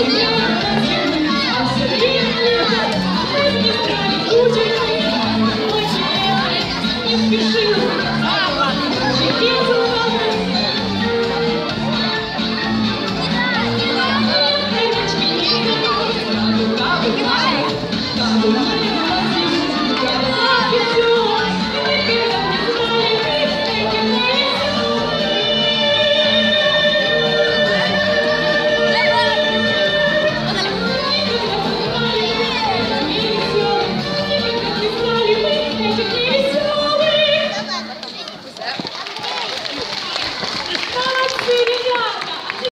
Ai.